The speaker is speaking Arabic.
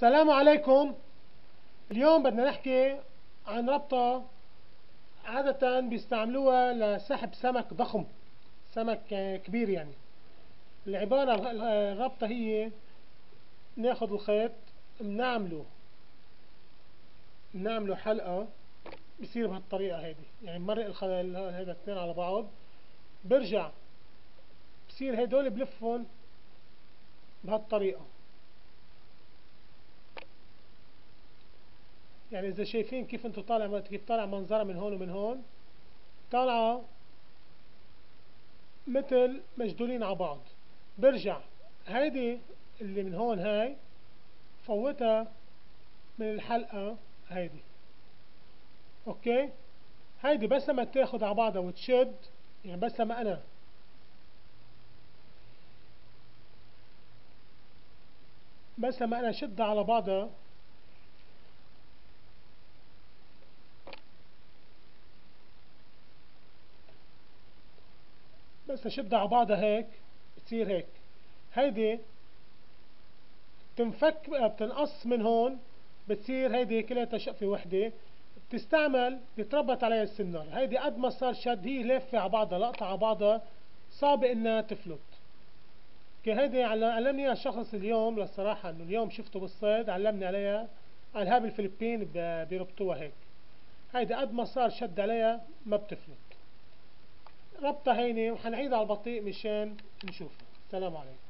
السلام عليكم. اليوم بدنا نحكي عن ربطة عادة بيستعملوها لسحب سمك ضخم سمك كبير يعني. العبارة الربطة هي ناخد الخيط بنعمله بنعمله حلقة بصير بهالطريقة هيدي. يعني مرق هذا الاثنين على بعض برجع بصير هدول بلفهم بهالطريقة. يعني إذا شايفين كيف أنتم طالع كيف طالع منظرها من هون ومن هون طالعة مثل مجدولين على بعض. برجع. هيدي اللي من هون هاي فوتها من الحلقة هيدي. أوكي؟ هيدي بس لما تاخد على بعضها وتشد يعني بس لما أنا بس لما أنا أشدها على بعضها بس اشدها على بعضها هيك بتصير هيك. هيدي تنفك بتنقص من هون بتصير هيدي كلها شقفة وحدة. بتستعمل بيتربط عليها السنار هيدي قد ما صار شد هي لافة على بعضها لقطة على بعضها صعب إنها تفلت. هيدي علمني الشخص اليوم للصراحة إنه اليوم شفته بالصيد علمني عليها. على هاب الفلبين بيربطوها هيك. هيدي قد ما صار شد عليها ما بتفلت. ربطة هينة وحنعيدها على البطيء مشان نشوف السلام عليكم.